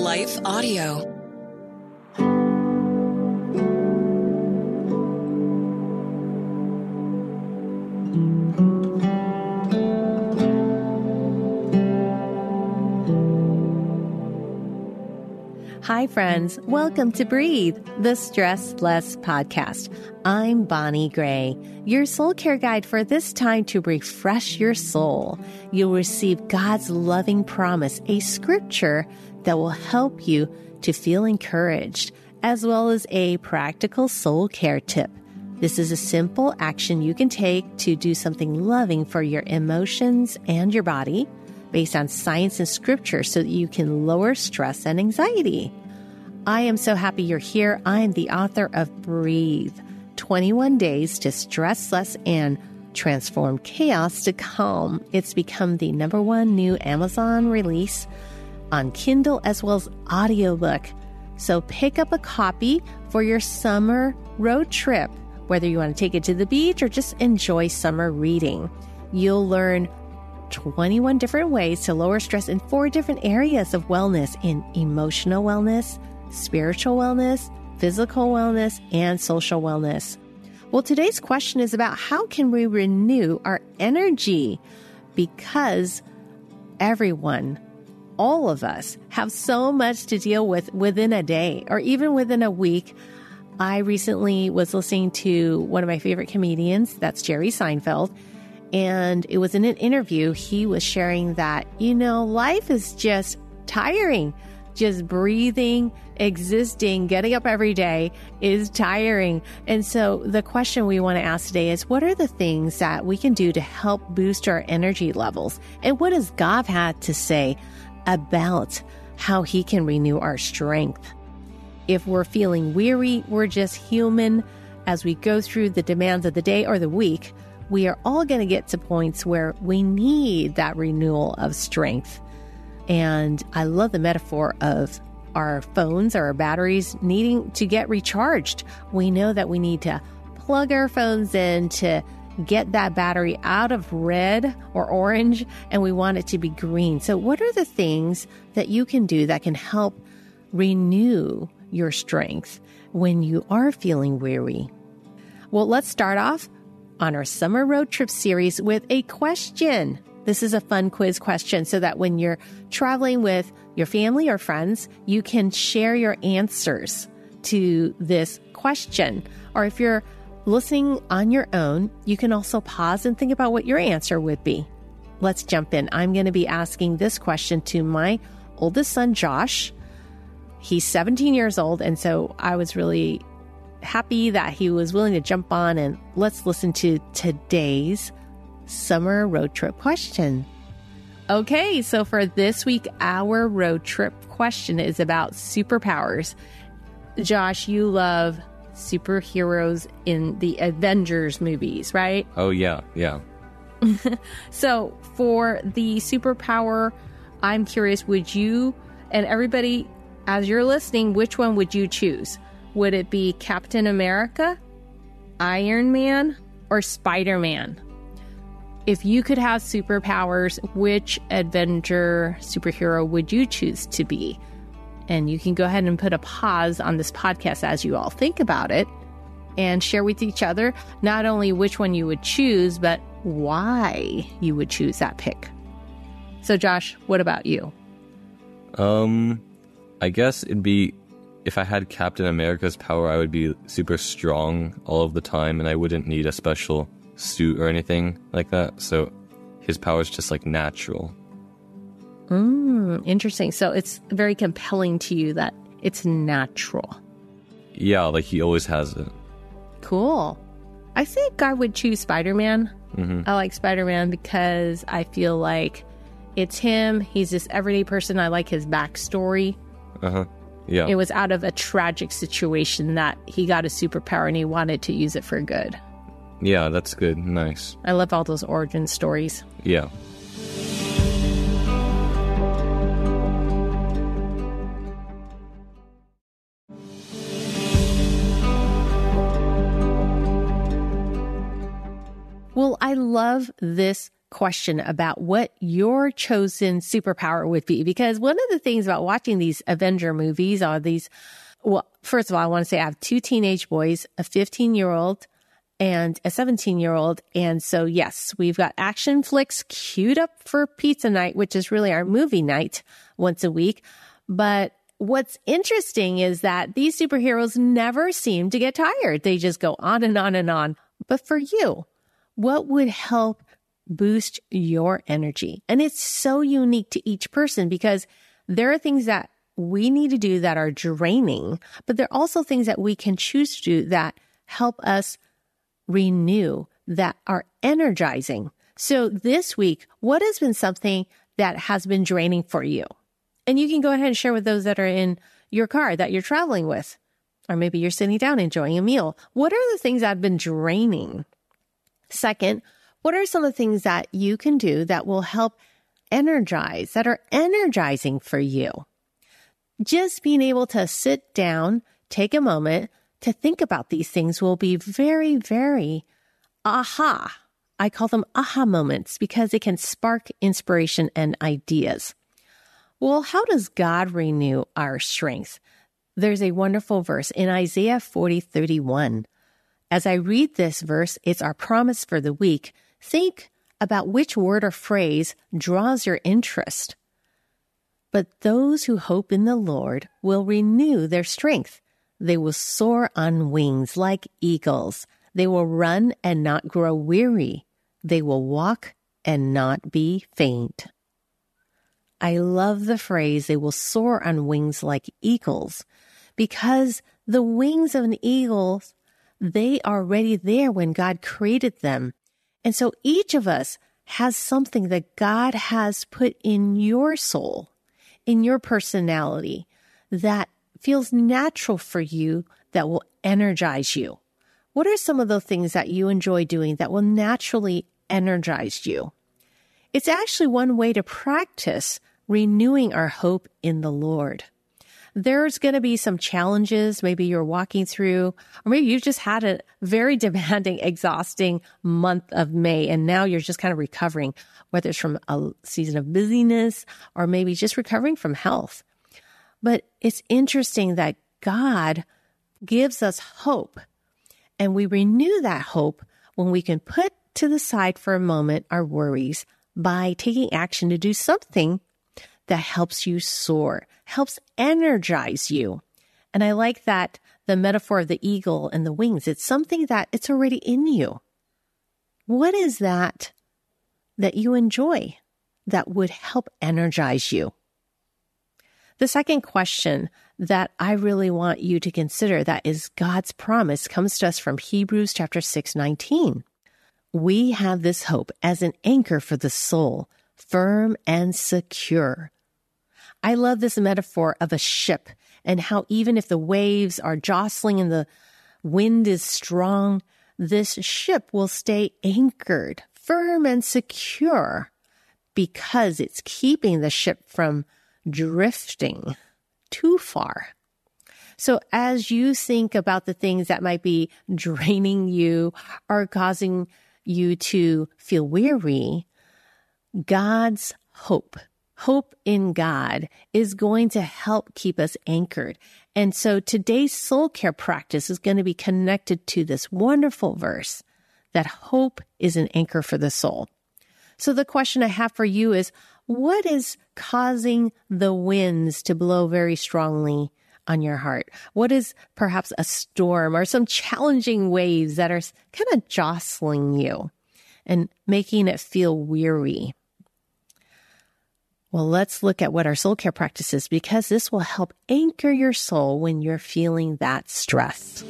Life Audio. Hi, friends. Welcome to Breathe, the Stress Less podcast. I'm Bonnie Gray, your soul care guide for this time to refresh your soul. You'll receive God's loving promise, a scripture that will help you to feel encouraged, as well as a practical soul care tip. This is a simple action you can take to do something loving for your emotions and your body based on science and scripture so that you can lower stress and anxiety. I am so happy you're here. I am the author of Breathe 21 Days to Stress Less and Transform Chaos to Calm. It's become the number one new Amazon release on Kindle as well as audiobook. So pick up a copy for your summer road trip, whether you want to take it to the beach or just enjoy summer reading. You'll learn 21 different ways to lower stress in four different areas of wellness in emotional wellness, spiritual wellness, physical wellness, and social wellness. Well, today's question is about how can we renew our energy? Because everyone, all of us, have so much to deal with within a day or even within a week. I recently was listening to one of my favorite comedians, that's Jerry Seinfeld, and it was in an interview. He was sharing that, you know, life is just tiring just breathing, existing, getting up every day is tiring. And so the question we want to ask today is what are the things that we can do to help boost our energy levels? And what does God have to say about how he can renew our strength? If we're feeling weary, we're just human as we go through the demands of the day or the week. We are all going to get to points where we need that renewal of strength. And I love the metaphor of our phones or our batteries needing to get recharged. We know that we need to plug our phones in to get that battery out of red or orange and we want it to be green. So, what are the things that you can do that can help renew your strength when you are feeling weary? Well, let's start off on our summer road trip series with a question. This is a fun quiz question so that when you're traveling with your family or friends, you can share your answers to this question. Or if you're listening on your own, you can also pause and think about what your answer would be. Let's jump in. I'm going to be asking this question to my oldest son, Josh. He's 17 years old. And so I was really happy that he was willing to jump on and let's listen to today's summer road trip question. Okay, so for this week, our road trip question is about superpowers. Josh, you love superheroes in the Avengers movies, right? Oh, yeah, yeah. so for the superpower, I'm curious, would you and everybody, as you're listening, which one would you choose? Would it be Captain America, Iron Man, or Spider Man? If you could have superpowers, which adventure superhero would you choose to be? And you can go ahead and put a pause on this podcast as you all think about it and share with each other not only which one you would choose, but why you would choose that pick. So, Josh, what about you? Um, I guess it'd be if I had Captain America's power, I would be super strong all of the time and I wouldn't need a special suit or anything like that. So his power is just like natural. Mm, interesting. So it's very compelling to you that it's natural. Yeah, like he always has it. Cool. I think I would choose Spider Man. Mm-hmm. I like Spider Man because I feel like it's him. He's this everyday person. I like his backstory. Uh huh. Yeah. It was out of a tragic situation that he got a superpower and he wanted to use it for good. Yeah, that's good. Nice. I love all those origin stories. Yeah. Well, I love this question about what your chosen superpower would be. Because one of the things about watching these Avenger movies are these, well, first of all, I want to say I have two teenage boys, a 15 year old and a 17 year old. And so, yes, we've got action flicks queued up for pizza night, which is really our movie night once a week. But what's interesting is that these superheroes never seem to get tired. They just go on and on and on. But for you, what would help boost your energy? And it's so unique to each person because there are things that we need to do that are draining, but there are also things that we can choose to do that help us renew, that are energizing. So this week, what has been something that has been draining for you? And you can go ahead and share with those that are in your car that you're traveling with. Or maybe you're sitting down enjoying a meal. What are the things that have been draining? Second, what are some of the things that you can do that will help energize, that are energizing for you? Just being able to sit down, take a moment to think about these things will be very, very aha. I call them aha moments because it can spark inspiration and ideas. Well, how does God renew our strength? There's a wonderful verse in Isaiah 40, 31. As I read this verse, it's our promise for the week. Think about which word or phrase draws your interest. But those who hope in the Lord will renew their strength. They will soar on wings like eagles. They will run and not grow weary. They will walk and not be faint. I love the phrase, they will soar on wings like eagles because the wings of an eagle they are already there when God created them. And so each of us has something that God has put in your soul, in your personality that feels natural for you that will energize you. What are some of the things that you enjoy doing that will naturally energize you? It's actually one way to practice renewing our hope in the Lord there's going to be some challenges. Maybe you're walking through, or maybe you've just had a very demanding, exhausting month of May, and now you're just kind of recovering, whether it's from a season of busyness or maybe just recovering from health. But it's interesting that God gives us hope, and we renew that hope when we can put to the side for a moment our worries by taking action to do something that helps you soar, helps energize you. And I like that the metaphor of the eagle and the wings, it's something that it's already in you. What is that that you enjoy that would help energize you? The second question that I really want you to consider that is God's promise comes to us from Hebrews chapter 6, 19. We have this hope as an anchor for the soul, firm and secure. I love this metaphor of a ship and how even if the waves are jostling and the wind is strong, this ship will stay anchored, firm and secure because it's keeping the ship from drifting too far. So as you think about the things that might be draining you or causing you to feel weary, God's hope hope in God is going to help keep us anchored. And so today's soul care practice is going to be connected to this wonderful verse that hope is an anchor for the soul. So the question I have for you is, what is causing the winds to blow very strongly on your heart? What is perhaps a storm or some challenging waves that are kind of jostling you and making it feel weary? Well, let's look at what our soul care practice is because this will help anchor your soul when you're feeling that stress.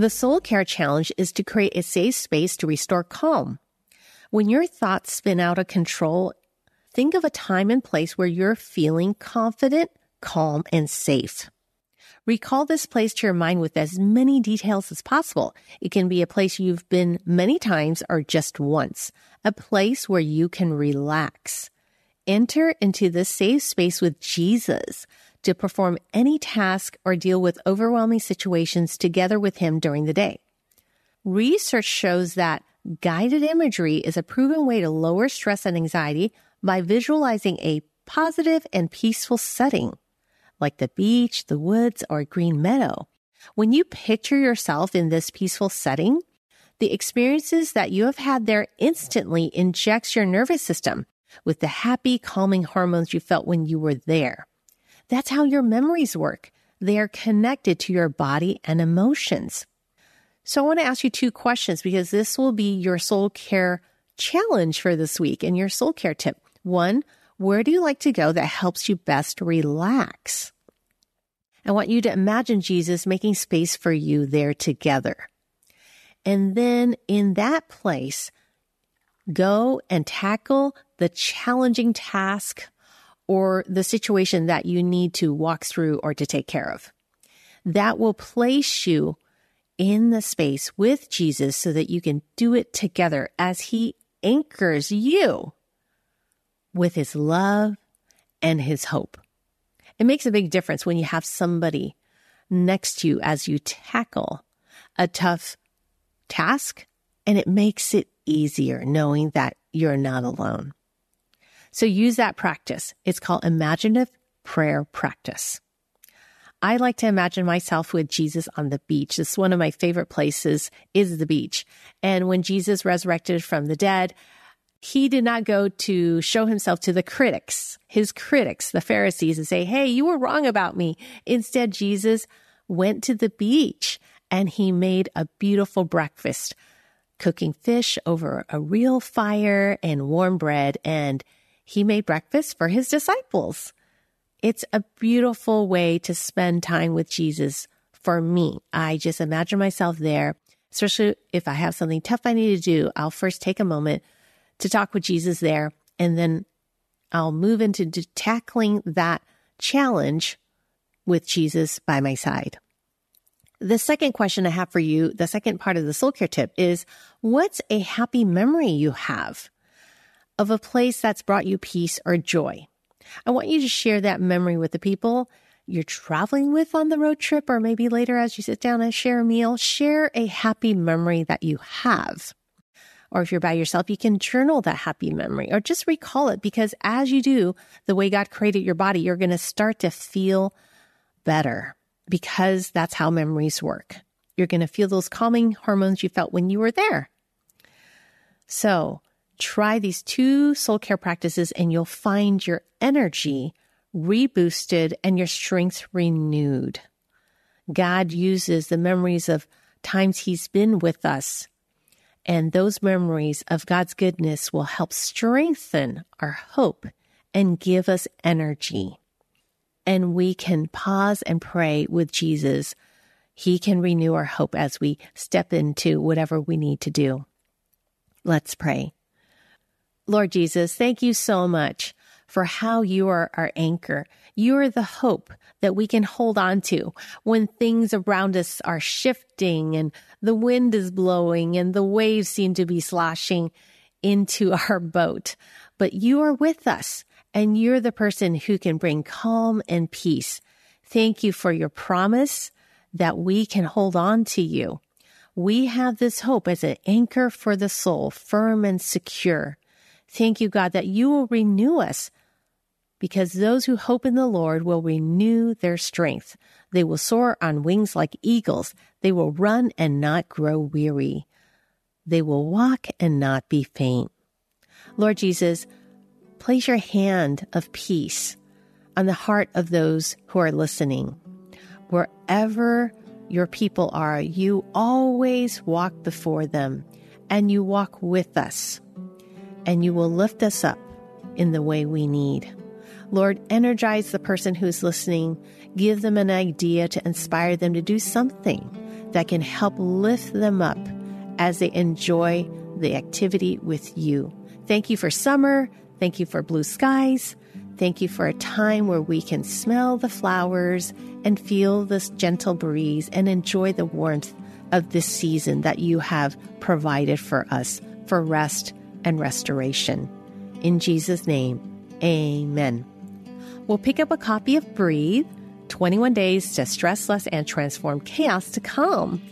The Soul Care Challenge is to create a safe space to restore calm. When your thoughts spin out of control, think of a time and place where you're feeling confident, calm, and safe. Recall this place to your mind with as many details as possible. It can be a place you've been many times or just once, a place where you can relax. enter into this safe space with Jesus to perform any task or deal with overwhelming situations together with him during the day. Research shows that guided imagery is a proven way to lower stress and anxiety by visualizing a positive and peaceful setting, like the beach, the woods, or a green meadow. When you picture yourself in this peaceful setting, the experiences that you have had there instantly injects your nervous system with the happy, calming hormones you felt when you were there. That's how your memories work. They are connected to your body and emotions. So I want to ask you two questions because this will be your soul care challenge for this week and your soul care tip. One, where do you like to go that helps you best relax? I want you to imagine Jesus making space for you there together. And then in that place, go and tackle the challenging task or the situation that you need to walk through or to take care of. That will place you in the space with Jesus so that you can do it together as he anchors you with his love and his hope. It makes a big difference when you have somebody next to you as you tackle a tough task, and it makes it easier knowing that you're not alone. So use that practice. It's called imaginative prayer practice. I like to imagine myself with Jesus on the beach. It's one of my favorite places is the beach. And when Jesus resurrected from the dead, he did not go to show himself to the critics, his critics, the Pharisees, and say, Hey, you were wrong about me. Instead, Jesus went to the beach and he made a beautiful breakfast, cooking fish over a real fire and warm bread. And he made breakfast for his disciples. It's a beautiful way to spend time with Jesus for me. I just imagine myself there, especially if I have something tough I need to do. I'll first take a moment to talk with Jesus there, and then I'll move into tackling that challenge with Jesus by my side. The second question I have for you, the second part of the soul care tip is what's a happy memory you have of a place that's brought you peace or joy? I want you to share that memory with the people you're traveling with on the road trip, or maybe later as you sit down and share a meal, share a happy memory that you have. Or if you're by yourself, you can journal that happy memory or just recall it because as you do the way God created your body, you're going to start to feel better because that's how memories work. You're going to feel those calming hormones you felt when you were there. So try these two soul care practices and you'll find your energy reboosted and your strength renewed. God uses the memories of times He's been with us, and those memories of God's goodness will help strengthen our hope and give us energy. And we can pause and pray with Jesus. He can renew our hope as we step into whatever we need to do. Let's pray. Lord Jesus, thank you so much for how you are our anchor. You are the hope that we can hold on to when things around us are shifting and the wind is blowing and the waves seem to be sloshing into our boat. But you are with us and you're the person who can bring calm and peace. Thank you for your promise that we can hold on to you. We have this hope as an anchor for the soul, firm and secure. Thank you, God, that you will renew us because those who hope in the Lord will renew their strength. They will soar on wings like eagles. They will run and not grow weary. They will walk and not be faint. Lord Jesus, place your hand of peace on the heart of those who are listening. Wherever your people are, you always walk before them and you walk with us and you will lift us up in the way we need. Lord, energize the person who's listening. Give them an idea to inspire them to do something that can help lift them up as they enjoy the activity with you. Thank you for summer. Thank you for blue skies. Thank you for a time where we can smell the flowers and feel this gentle breeze and enjoy the warmth of this season that you have provided for us for rest and restoration. In Jesus' name, Amen. We'll pick up a copy of Breathe 21 Days to Stress Less and Transform Chaos to Calm.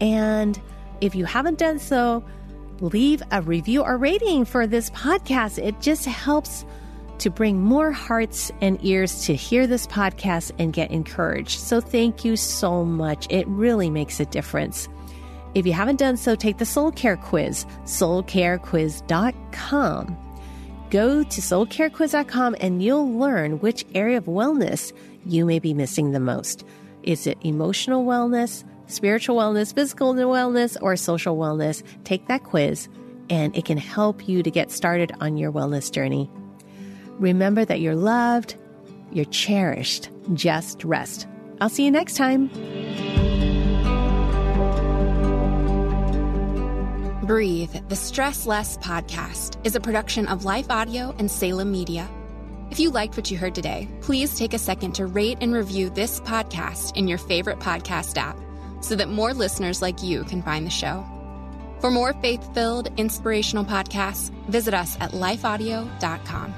And if you haven't done so, leave a review or rating for this podcast. It just helps to bring more hearts and ears to hear this podcast and get encouraged. So thank you so much. It really makes a difference. If you haven't done so, take the Soul Care Quiz, soulcarequiz.com. Go to soulcarequiz.com and you'll learn which area of wellness you may be missing the most. Is it emotional wellness, spiritual wellness, physical wellness, or social wellness? Take that quiz and it can help you to get started on your wellness journey. Remember that you're loved, you're cherished. Just rest. I'll see you next time. Breathe, the Stress Less podcast, is a production of Life Audio and Salem Media. If you liked what you heard today, please take a second to rate and review this podcast in your favorite podcast app so that more listeners like you can find the show. For more faith filled, inspirational podcasts, visit us at lifeaudio.com.